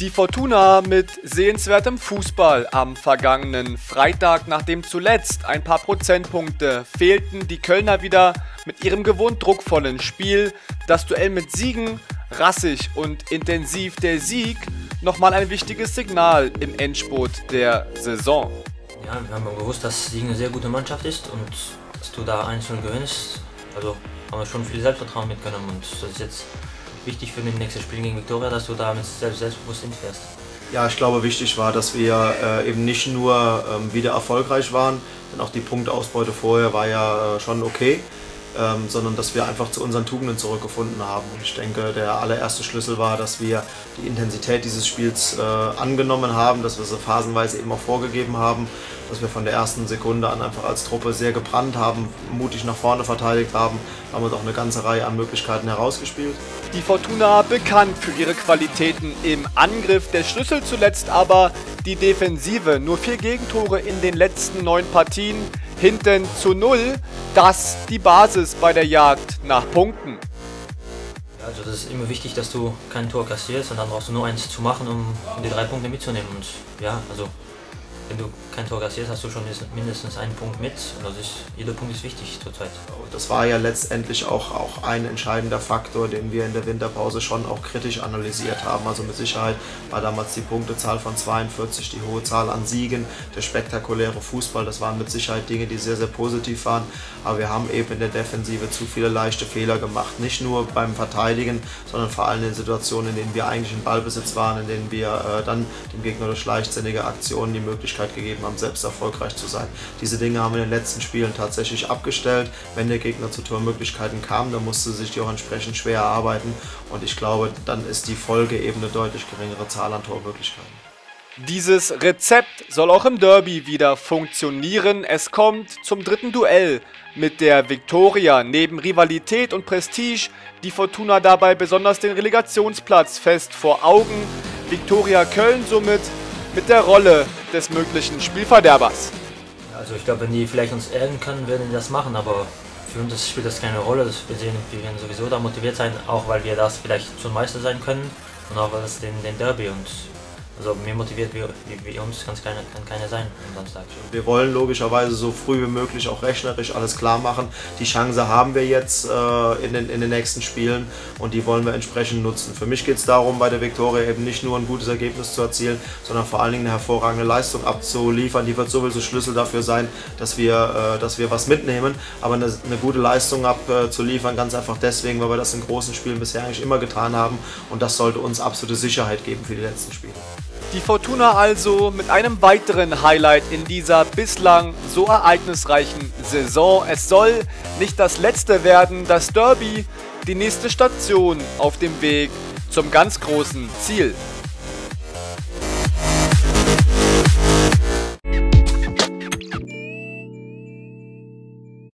Die Fortuna mit sehenswertem Fußball am vergangenen Freitag, nachdem zuletzt ein paar Prozentpunkte fehlten, die Kölner wieder mit ihrem gewohnt druckvollen Spiel, das Duell mit Siegen, rassig und intensiv der Sieg, nochmal ein wichtiges Signal im Endspurt der Saison. Ja, wir haben gewusst, dass Siegen eine sehr gute Mannschaft ist und dass du da einzeln gewinnst. Also haben wir schon viel Selbstvertrauen mitgenommen und das ist jetzt wichtig für das nächste Spiel gegen Viktoria, dass du da mit selbst, selbstbewusst hinfährst? Ja, ich glaube, wichtig war, dass wir äh, eben nicht nur ähm, wieder erfolgreich waren, denn auch die Punktausbeute vorher war ja äh, schon okay, ähm, sondern dass wir einfach zu unseren Tugenden zurückgefunden haben. Und ich denke, der allererste Schlüssel war, dass wir die Intensität dieses Spiels äh, angenommen haben, dass wir sie phasenweise eben auch vorgegeben haben, dass wir von der ersten Sekunde an einfach als Truppe sehr gebrannt haben, mutig nach vorne verteidigt haben, haben uns auch eine ganze Reihe an Möglichkeiten herausgespielt. Die Fortuna bekannt für ihre Qualitäten im Angriff, der Schlüssel zuletzt aber die Defensive. Nur vier Gegentore in den letzten neun Partien, hinten zu null. Das die Basis bei der Jagd nach Punkten. Also das ist immer wichtig, dass du kein Tor kassierst und dann brauchst du nur eins zu machen, um, die drei Punkte mitzunehmen. Und ja, also wenn du kein Tor kassierst, hast du schon mindestens einen Punkt mit. Also ist, jeder Punkt ist wichtig zurzeit. Das war ja letztendlich auch, auch ein entscheidender Faktor, den wir in der Winterpause schon auch kritisch analysiert haben. Also mit Sicherheit war damals die Punktezahl von 42, die hohe Zahl an Siegen, der spektakuläre Fußball. Das waren mit Sicherheit Dinge, die sehr, sehr positiv waren. Aber wir haben eben in der Defensive zu viele leichte Fehler gemacht. Nicht nur beim Verteidigen, sondern vor allem in Situationen, in denen wir eigentlich in Ballbesitz waren, in denen wir äh, dann dem Gegner durch leichtsinnige Aktionen die Möglichkeit Möglichkeit gegeben haben, selbst erfolgreich zu sein. Diese Dinge haben wir in den letzten Spielen tatsächlich abgestellt. Wenn der Gegner zu Tormöglichkeiten kam, dann musste sich die auch entsprechend schwer erarbeiten. Und ich glaube, dann ist die Folge eben eine deutlich geringere Zahl an Tormöglichkeiten. Dieses Rezept soll auch im Derby wieder funktionieren. Es kommt zum dritten Duell mit der Viktoria. Neben Rivalität und Prestige die Fortuna dabei besonders den Relegationsplatz fest vor Augen. Viktoria Köln somit mit der Rolle des möglichen Spielverderbers. Also ich glaube, wenn die vielleicht uns ärgern können, werden die das machen, aber für uns spielt das keine Rolle. Wir, sehen, wir werden sowieso da motiviert sein, auch weil wir das vielleicht schon Meister sein können und auch weil es den, den Derby und also mehr motiviert wie, wie, wie uns kann, keine, kann keiner sein am Samstag. Wir wollen logischerweise so früh wie möglich auch rechnerisch alles klar machen. Die Chance haben wir jetzt äh, in, den, in den nächsten Spielen und die wollen wir entsprechend nutzen. Für mich geht es darum, bei der Viktoria eben nicht nur ein gutes Ergebnis zu erzielen, sondern vor allen Dingen eine hervorragende Leistung abzuliefern. Die wird sowieso Schlüssel dafür sein, dass wir, äh, dass wir was mitnehmen. Aber eine, eine gute Leistung abzuliefern, ganz einfach deswegen, weil wir das in großen Spielen bisher eigentlich immer getan haben und das sollte uns absolute Sicherheit geben für die letzten Spiele. Die Fortuna also mit einem weiteren Highlight in dieser bislang so ereignisreichen Saison. Es soll nicht das letzte werden, das Derby, die nächste Station auf dem Weg zum ganz großen Ziel.